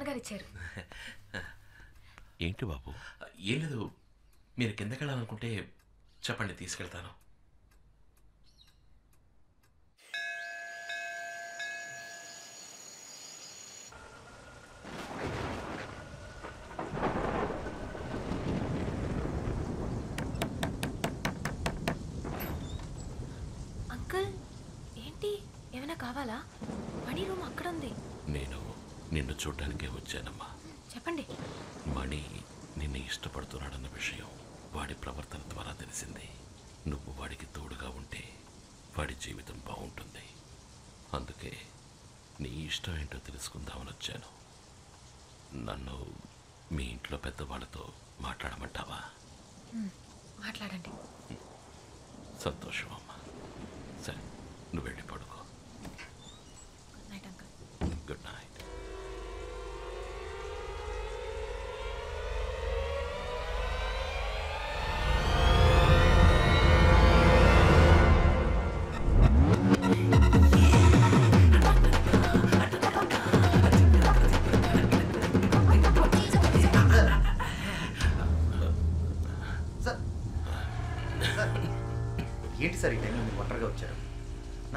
నాన్నగారు ఇచ్చారు ఏంటి బాబు? ఏం లేదు. మీరు కిందకి వెళ్ళాలనుకుంటే చెప్పండి తీసుకెళ్తాను. అంకుల్ ఏంటి? ఏమైనా కావాలా? మణి రూమ్ అక్కడ ఉంది నేను నిన్ను చూడ్డానికే వచ్చానమ్మా. చెప్పండి. మణి నిన్ను ఇష్టపడుతున్నాడన్న విషయం వాడి ప్రవర్తన ద్వారా తెలిసింది. నువ్వు వాడికి తోడుగా ఉంటే వాడి జీవితం బాగుంటుంది. అందుకే నీ ఇష్టం ఏంటో తెలుసుకుందామని వచ్చాను. నన్ను మీ ఇంట్లో పెద్దవాళ్ళతో మాట్లాడమంటావా? మాట్లాడండి. సంతోషం అమ్మా. సరే నువ్వు వెళ్ళి పడుకో.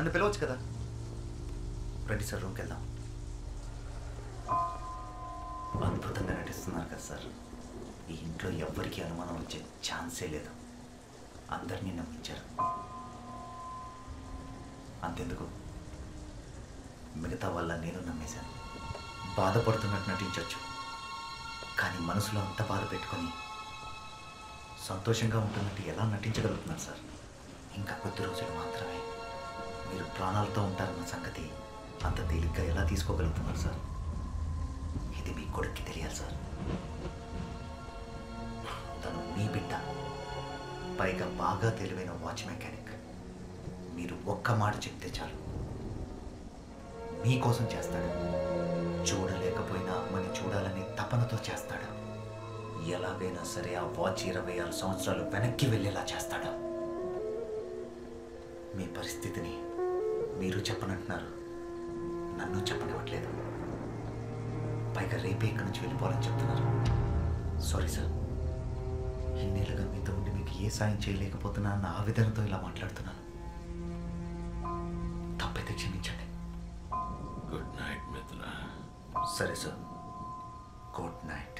నన్ను పిలవచ్చు కదా? రండి సార్ రూమ్కి వెళ్దాం. అద్భుతంగా నటిస్తున్నారు కదా సార్. ఈ ఇంట్లో ఎవ్వరికీ అనుమానం వచ్చే ఛాన్సే లేదు. అందరినీ నమ్మించారు. అంతెందుకు? మిగతా వల్ల నేను నమ్మేశాను. బాధపడుతున్నట్టు నటించవచ్చు కానీ మనసులో అంత బాధ పెట్టుకొని సంతోషంగా ఉంటున్నట్టు ఎలా నటించగలుగుతున్నారు సార్? ఇంకా కొద్ది రోజులు మాత్రమే. మీరు ప్రాణాలతో ఉంటారన్న సంగతి అంత తేలిగ్గా ఎలా తీసుకోగలుగుతున్నారు సార్? ఇది మీ కొడుక్కి తెలియాలి సార్. తను మీ బిడ్డ. పైగా బాగా తెలివైన వాచ్ మెకానిక్. మీరు ఒక్క మాట చెప్తే చాలు. మీకోసం చేస్తాడు. చూడలేకపోయినా అమ్మని చూడాలని తపనతో చేస్తాడు. ఎలాగైనా సరే ఆ వాచ్ ఇరవై ఆరు సంవత్సరాలు వెనక్కి వెళ్ళేలా చేస్తాడు. మీ పరిస్థితిని మీరు చెప్పనంటున్నారు. నన్ను చెప్పనివ్వట్లేదు. పైగా రేపే ఇక్కడి నుంచి వెళ్ళిపోవాలని చెప్తున్నారు. సారీ సార్ ఇన్నేళ్ళుగా మీతో ఉండి మీకు ఏ సాయం చేయలేకపోతున్నా అన్న ఆవేదనతో ఇలా మాట్లాడుతున్నాను. తప్పైతే క్షమించండి. గుడ్ నైట్ మిత్ర. సరే సార్ గుడ్ నైట్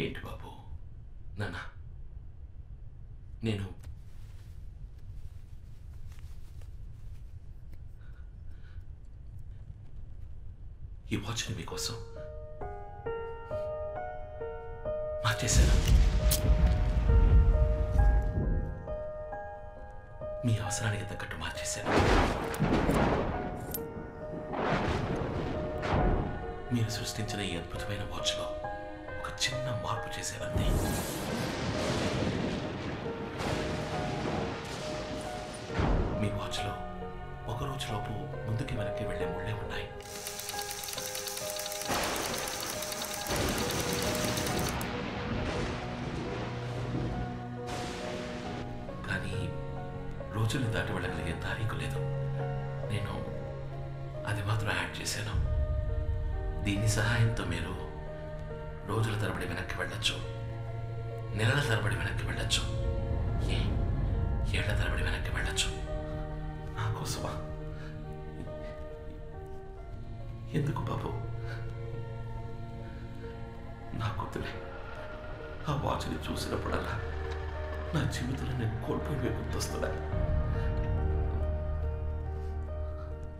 ఏంటి బాబు? నాన్న నేను ఈ వాచ్ని మీకోసం మార్చేశాను. మీ అవసరానికి తగ్గట్టు మార్చేశాను. మీరు సృష్టించిన ఈ అద్భుతమైన వాచ్లో చిన్న మార్పు చేశానంతే మీ వాచ్లో ఒక రోజులోపు ముందుకి వెనక్కి వెళ్ళే ముళ్ళే ఉన్నాయి. కానీ రోజుల్ని దాటి వెళ్ళగలిగే తారీఖు లేదు. నేను అది మాత్రం యాడ్ చేశాను. దీని సహాయంతో మీరు రోజుల తరబడి వెనక్కి వెళ్ళొచ్చు. నెలల తరబడి వెనక్కి వెళ్ళొచ్చు. ఏ? ఏళ్ళ తరబడి వెనక్కి వెళ్ళొచ్చు. నా కోసమా? ఎందుకు బాబు? నా కూతురే ఆ వాచ్ని చూసినప్పుడల్లా నా జీవితంలో నేను కోల్పోయి గుర్తొస్తున్నా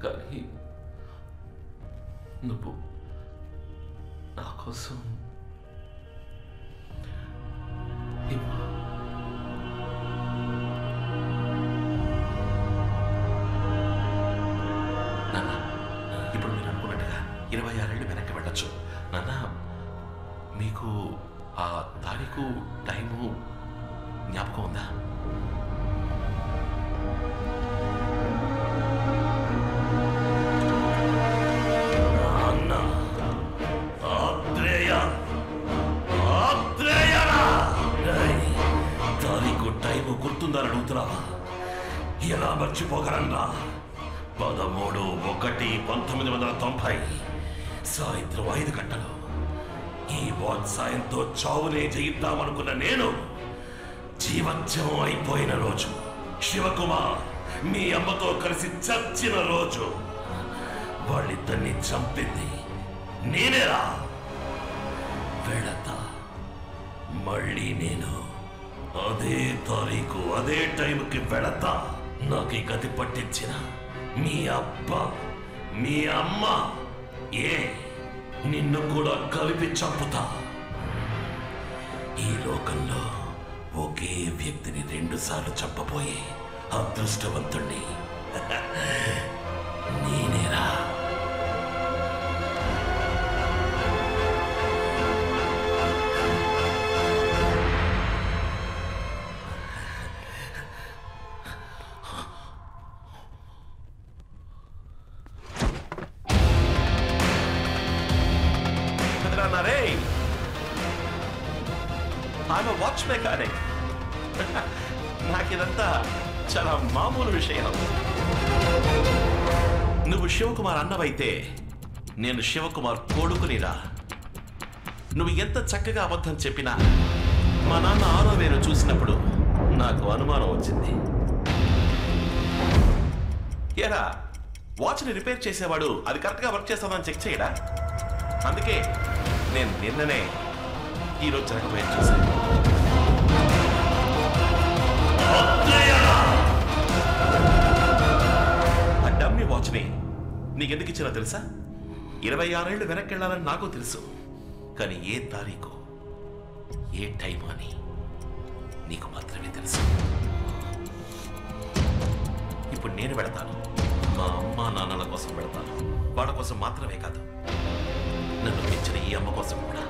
కానీ నువ్వు నా కోసం పంతొమ్మిది వందల తొంభై సాయంత్రం ఐదు గంటలు. ఈ వాచ్ సాయంతో చావునే జయిద్దామనుకున్న నేను జీవత్యం అయిపోయిన రోజు. శివకుమార్ మీ అమ్మతో కలిసి చచ్చిన రోజు. వాళ్ళిద్దరిని చంపింది నేనేరా. వెళతా మళ్ళీ నేను అదే తారీఖు అదే టైంకి వెళతా. నాకు ఈ గతి పట్టించిన మీ అబ్బా. మీ అమ్మ ఏ నిన్ను కూడా కలిపి చంపుతా. ఈ లోకంలో ఒకే వ్యక్తిని రెండుసార్లు చంపబోయే అదృష్టవంతుణ్ణి. నేనేరా? ఆమె మెకానిక్ నాకు ఇదంతా చాలా మామూలు విషయం నువ్వు శివకుమార్ అన్నవైతే నేను శివకుమార్ కొడుకునిరా నువ్వు ఎంత చక్కగా అబద్ధం చెప్పినా మా నాన్న ఆరో వేలు చూసినప్పుడు నాకు అనుమానం వచ్చింది. ఎరా వాచ్ని రిపేర్ చేసేవాడు అది కరెక్ట్గా వర్క్ చేస్తుందని చెక్ చేయడా? అందుకే నేను నిన్ననే ఈరోజు జరగబోయేది చూశాను. ఆ డమ్మీ వాచ్ని నీకెందుకు ఇచ్చినా తెలుసా? ఇరవై ఆరేళ్ళు వెనక్కి వెళ్ళాలని నాకు తెలుసు. కానీ ఏ తారీఖు ఏ టైం అని నీకు మాత్రమే తెలుసు. ఇప్పుడు నేను పెడతాను మా అమ్మ నాన్నల కోసం పెడతాను వాళ్ళ కోసం మాత్రమే కాదు నన్ను పెంచిన ఈ అమ్మ కోసం కూడా.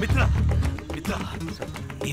మిత్రా మిత్రా నీ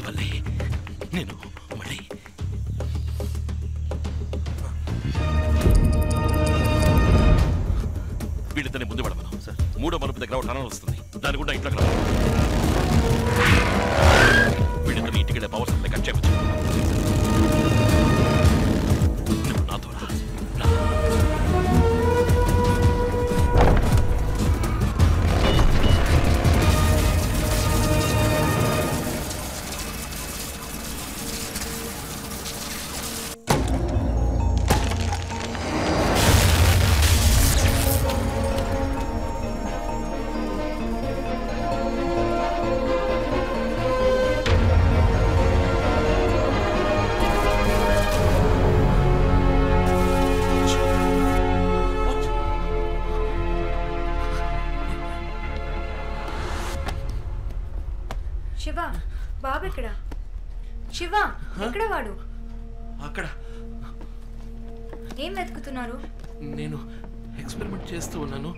చేస్తూ ఉన్నాను.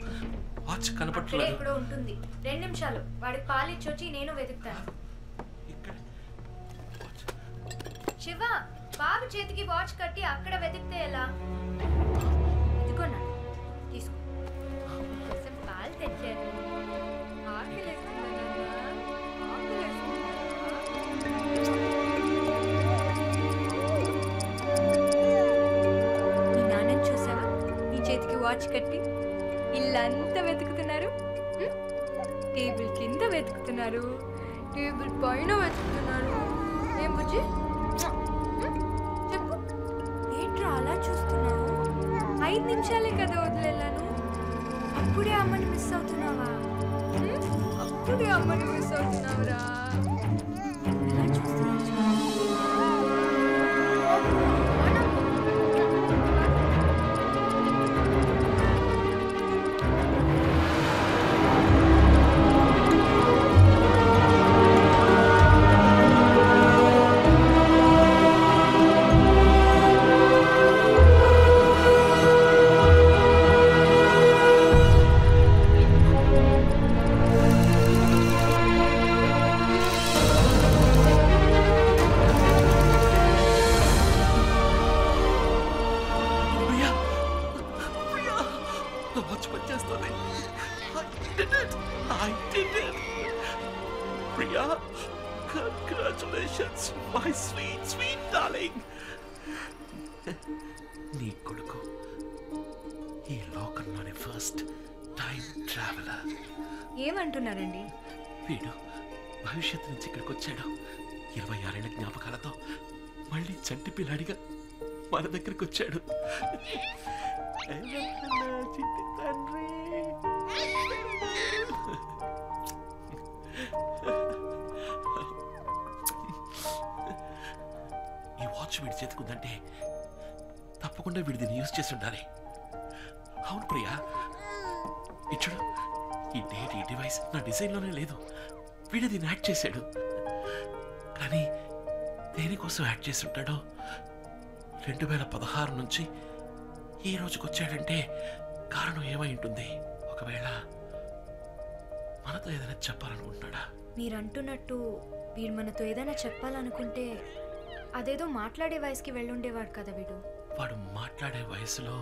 వాచ్ అక్కడే కనపట్లేదు ఎక్కడో ఉంటుంది. రెండు నిమిషాలు. వాడికి పాలిచ్చి వచ్చి నేను వెతుకుతాను. ఇక్కడ. శివ బాబు చేతికి వాచ్ కట్టి అక్కడ వెతికితే ఎలా? ఇదిగోనా తీసుకో. పాలు తెచ్చాను ఆకలేస్తుందా నాన్న? ఎంత వెతుకుతున్నారు? టేబుల్ కింద వెతుకుతున్నారు. టేబుల్ పైన వెతుకుతున్నారు. ఏం బుజ్జి? చెప్పు. ఏంట్రా అలా చూస్తున్నావు? ఐదు నిమిషాలే కదా వదిలేలాను అప్పుడే అమ్మని మిస్ అవుతున్నావా? అప్పుడే అమ్మని మిస్ అవుతున్నావురా. వీడు భవిష్యత్తు నుంచి ఇక్కడికి వచ్చాడు. ఇరవై ఆరేళ్ళ జ్ఞాపకాలతో మళ్ళీ చంటి పిల్లాడిగా మన దగ్గరికి వచ్చాడు. తండ్రి ఈ వాచ్ వీడి చేతుకుందంటే తప్పకుండా వీడి దీన్ని యూజ్ చేసి ఉండాలి. అవును ప్రియా. ఇచ్చుడు. ఈ డేట్ ఈ డివైస్ నా డిజైన్లోనే లేదు. వీడు దీన్ని యాడ్ చేశాడు. కానీ దేనికోసం యాడ్ చేసి ఉంటాడో రెండు వేల పదహారు నుంచి ఈ రోజుకి వచ్చాడంటే కారణం ఏమై ఉంటుంది? ఒకవేళ మనతో ఏదైనా చెప్పాలనుకుంటున్నాడా? మీరు అంటున్నట్టు వీడు మనతో ఏదైనా చెప్పాలనుకుంటే అదేదో మాట్లాడే వయసుకి వెళ్ళుండేవాడు కదా వీడు. వాడు మాట్లాడే వయసులో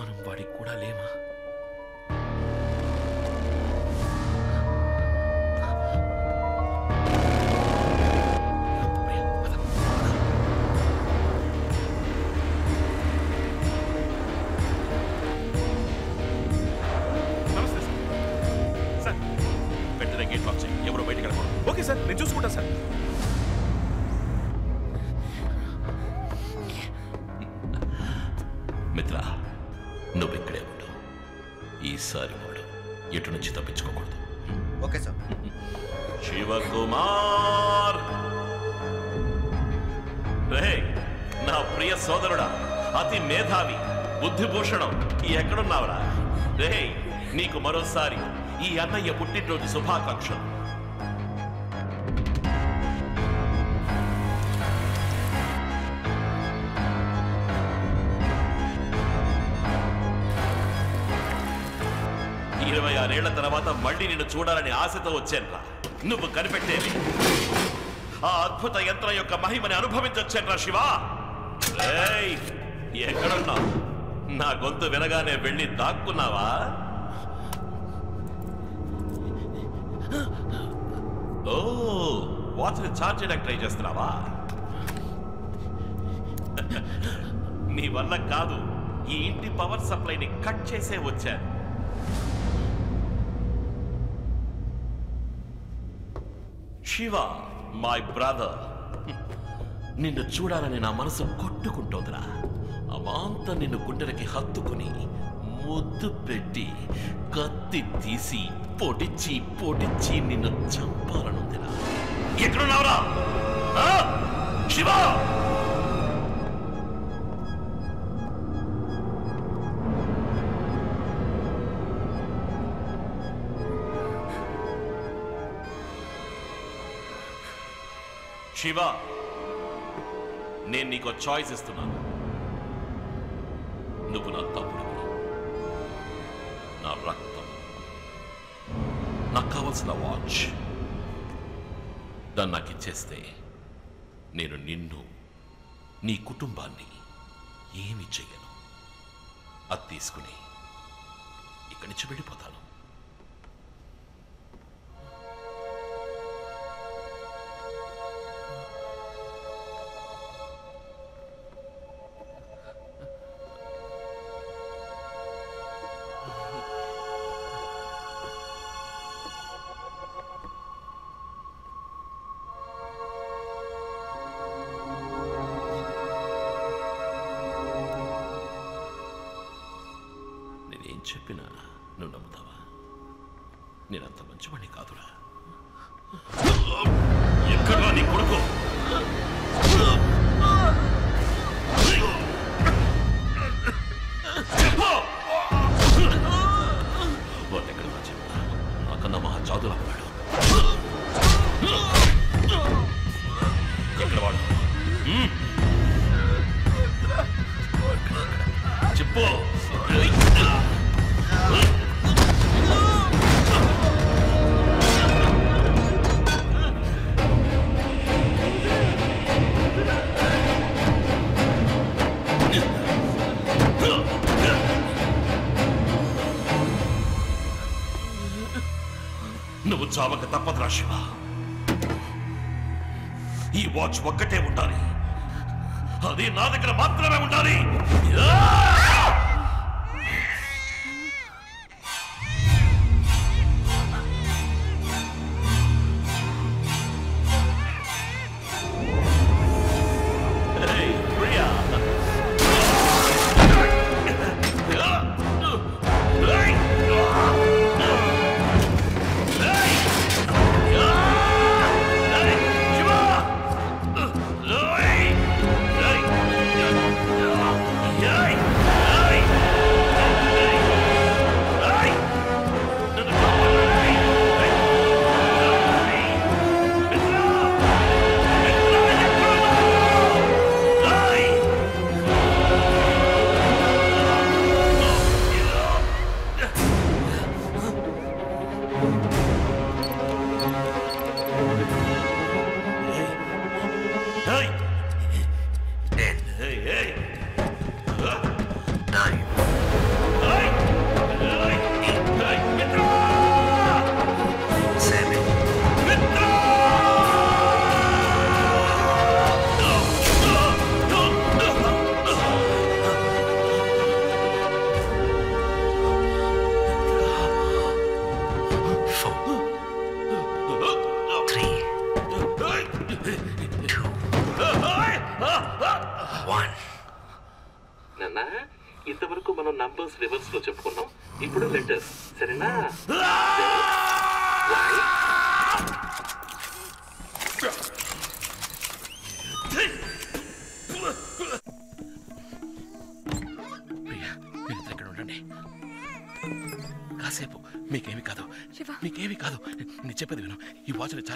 మనం వాడికి కూడా లేమా? శివకుమార్. రే నా ప్రియ సోదరుడా అతి మేధావి బుద్ధిభూషణం ఎక్కడున్నావురా? రే నీకు మరోసారి ఈ అన్నయ్య పుట్టినరోజు శుభాకాంక్షలు. ఇరవై ఆరేళ్ళ తర్వాత మళ్ళీ నిన్ను చూడాలని ఆశతో వచ్చానురా. నువ్వు కనిపెట్టేవి. ఆ అద్భుత యంత్రం యొక్క మహిమని అనుభవించొచ్చానురా శివా. ఎక్కడున్నావు? నా గొంతు వినగానే వెళ్ళి దాక్కున్నావా? ఓ వాచ్ని ఛార్జ్ చేయడానికి ట్రై చేస్తున్నావా? నీ వల్ల కాదు ఈ ఇంటి పవర్ సప్లైని కట్ చేసే వచ్చాను. శివ మై బ్రదర్ నిన్ను చూడాలని నా మనసు కొట్టుకుంటోందిరా. అమాంత నిన్ను గుండెలకి హత్తుకుని ముద్దు పెట్టి కత్తి తీసి పొడిచి పొడిచి నిన్ను చంపాలనుందిరా. ఎక్కడున్నావురా? ఆ? శివ! శివ నేను నీకు చాయిస్ ఇస్తున్నాను. నువ్వు నా తప్పుడు నా రక్తం. నాకు కావలసిన వాచ్ దాన్ని నాకు ఇచ్చేస్తే నేను నిన్ను నీ కుటుంబాన్ని ఏమి చెయ్యను అది తీసుకుని ఇక్కడి నుంచి వెళ్ళిపోతాను. చెప్పినా నువ్వు నమ్ముతావా? నేనంత మంచివాణ్ణి కాదురా. ఎక్కడా నీ కొడుకు? చావక తప్పదురా శివ. ఈ వాచ్ ఒక్కటే ఉండాలి. అది నా దగ్గర మాత్రమే ఉండాలి.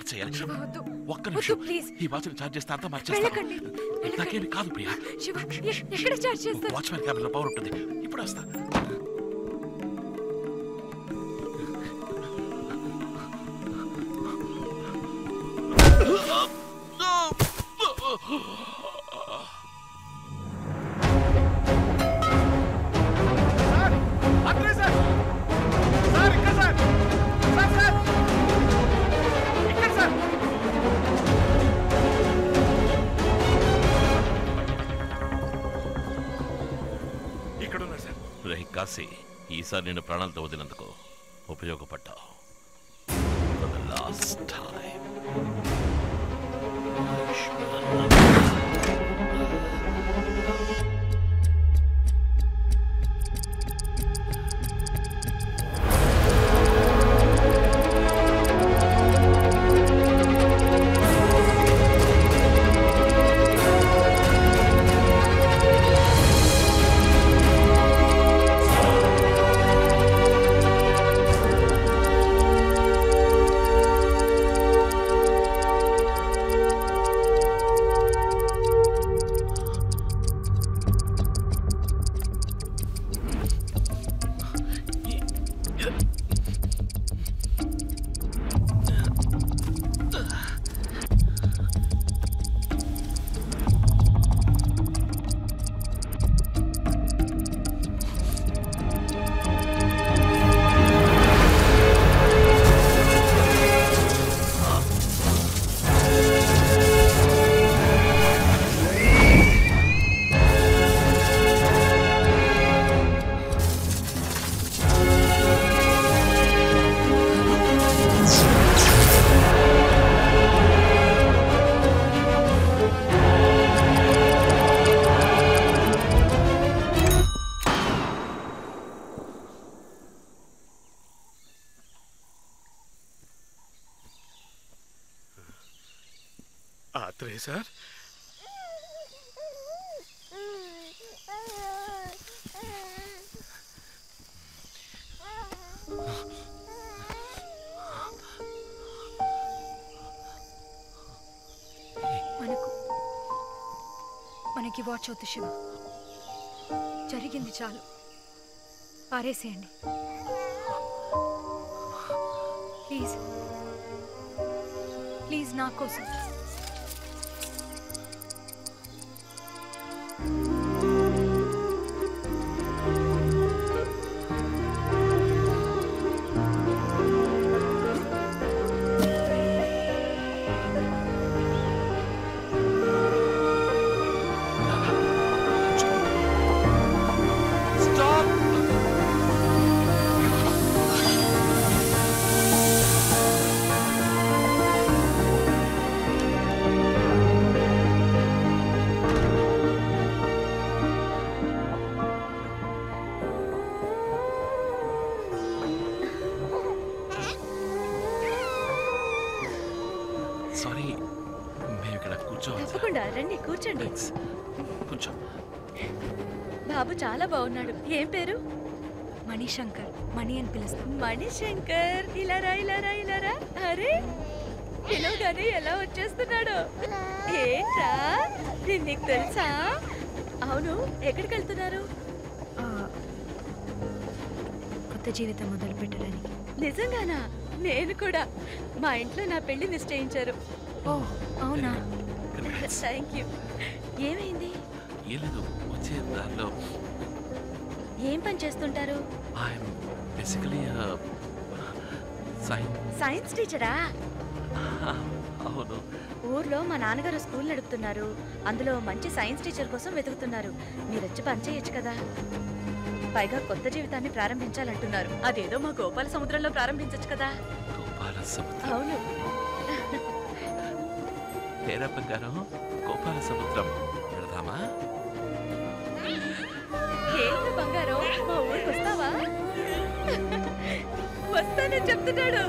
ఛార్జ్ చేయాలి వద్దు. ఒక్క నిమిషం వద్దు, ప్లీజ్. ఈ వాచ్ని ఛార్జ్ చేస్తే అంతా వెళ్ళకండి. మార్చేస్తాను వెళ్ళకండి. నాకేమి కాదు ప్రియా శివ ఎ- ఎక్కడ చార్జ్ చేస్తారు వాచ్మెన్ క్యాబిన్లో పవర్ ఉంటుంది ఇప్పుడు వస్తా ഉപയോഗപ്പെട്ടു. మనకి వాచ్ అవుతుంది శివ జరిగింది చాలు. పారేసేయండి. ప్లీజ్. ప్లీజ్ నా కోసం. రండి కూర్చోండి. కూర్చో. బాబు చాలా బాగున్నాడు. ఏం పేరు? మణిశంకర్ మణి అని పిలుస్తాం మణిశంకర్ ఇలారా ఇలారా ఇలారా అరే పిలవగానే ఎలా వచ్చేస్తున్నాడు? ఏంట్రా ఇది నీకు తెలుసా? అవును ఎక్కడికి వెళ్తున్నారు ఆ, కొత్త జీవితం మొదలు పెట్టడానికి. నిజంగానా? నేను కూడా. మా ఇంట్లో నా పెళ్ళి నిశ్చయించారు. ఓ అవునా. థ్యాంక్ యూ ఏమైంది? ఏం లేదు వచ్చే దారిలో ఏం పని చేస్తుంటారు? ఐఎమ్ బేసికలీ సైన్ సైన్స్ టీచరా అవును. ఊర్లో మా నాన్నగారు స్కూల్ నడుపుతున్నారు. అందులో మంచి సైన్స్ టీచర్ కోసం వెతుకుతున్నారు. మీరు వచ్చి పని చేయొచ్చు కదా. పైగా కొత్త జీవితాన్ని ప్రారంభించాలంటున్నారు. అదేదో మా గోపాల సముద్రంలో ప్రారంభించొచ్చు కదా. గోపాల సముద్రం. అవును. పేర బంగారం గోపాల సముద్రం. వెళదామా? బంగారం? మా ఊరికి వస్తావా? వస్తానని చెప్తున్నాడు.